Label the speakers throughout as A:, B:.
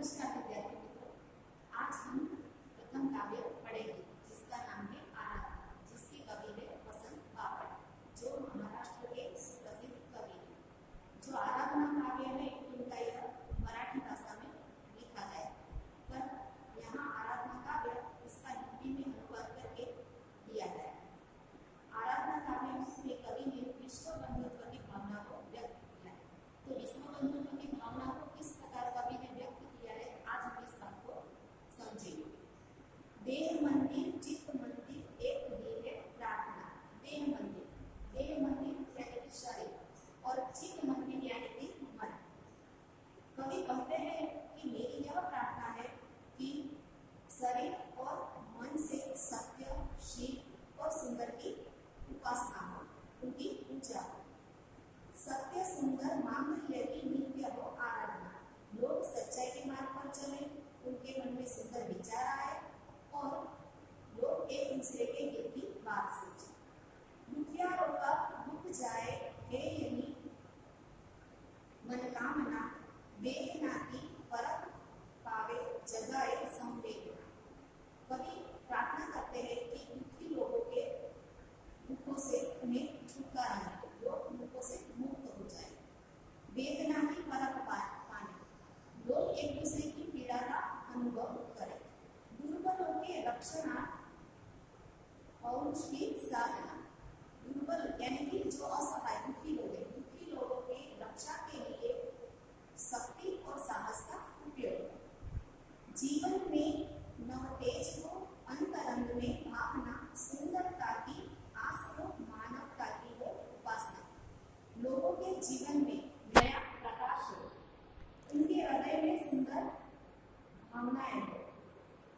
A: नमस्कार विद्यार्थी मित्रों आज हम प्रथम काव्य पढ़ेंगे जिसका नाम है आराधना जिसके कवि है वसंत बापट जो महाराष्ट्र के सुप्रसिद्ध कवि हैं जो आराधना काव्य है इनका यह मराठी भाषा में लिखा गया है पर यहाँ आराधना काव्य इसका हिंदी में अनुवाद करके दिया गया है आराधना काव्य में कवि ने विश्व बंधुत्व की भावना को व्यक्त किया है तो विश्व बंधुत्व की भावना को किस प्रकार कवि ने व्यक्त किया है आज हम इस बात को समझेंगे देह मंदिर चित्त मंदिर एक ही है प्रार्थना देह मंदिर देह मंदिर यानी कि शरीर और चित्त मंदिर यानी कि मन कवि कहते हैं कि मेरी यह प्रार्थना है कि शरीर और मन से सत्य शील और सुंदर की उपासना हो उनकी पूजा हो सत्य सुंदर मांगल्य की नित्य हो आराधना लोग सच्चाई के मार्ग पर चले उनके मन में सुंदर विचार आए और एक के बात सोचे दुखियारों का दुख जाए हे यही मनकामना वेदना की परख पावे जगाए संवेदना कवि प्रार्थना करते हैं कि दुखी लोगों के दुखों से उन्हें छुटकारा मिले लोग दुखों से मुक्त हो जाए वेदना की परख पाने लोग एक दूसरे की पीड़ा का अनुभव करें दुर्बलों के रक्षणार्थ और उसकी दुर्बल यानी कि जो असहाय, दुखी लोग हैं। दुखी लोगों की रक्षा के लिए शक्ति और साहस का उपयोग। जीवन में नव तेज हो अंतरंग में भावना, सुंदरता की मानवता की हो उपासना। लोगों के जीवन में नया प्रकाश हो। उनके हृदय में सुंदर भावनाएँ हो।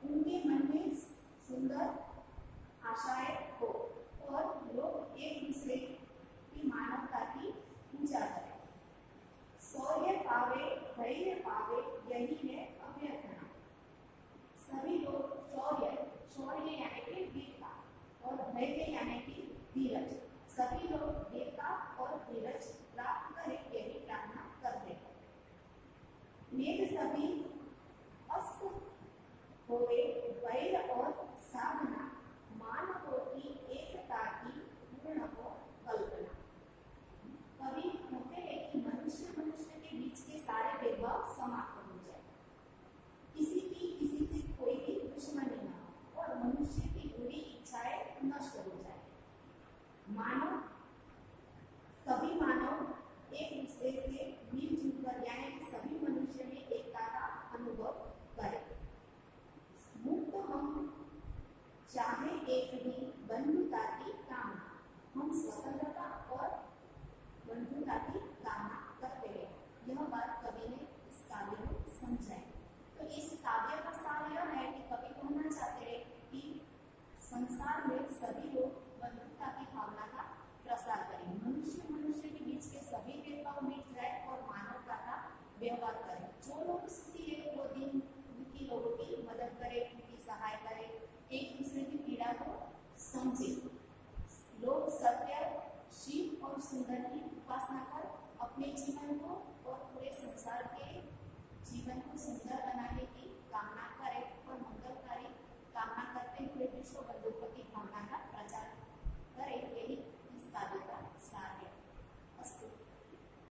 A: उनके मन में सुंदर आशाएँ हो और लोग एक दूसरे की मानवता की पूजा करें शौर्य पावे धैर्य पावे, यही है अभ्यर्थना सभी लोग शौर्य शौर्य यानी कि वीरता और धैर्य यानी कि धीरज। सभी लोग वीरता और धीरज प्राप्त करें, यही प्रार्थना करते हैं। मेघ सभी एक देखनी बंधुता की कामना। हम स्वतंत्रता और बंधुता की कामना करते हैं यह बात कवि ने इस काव्य में समझाई तो इस काव्य का सार यह है कि कवि कहना चाहते हैं कि संसार में सभी लोग Thanks so much.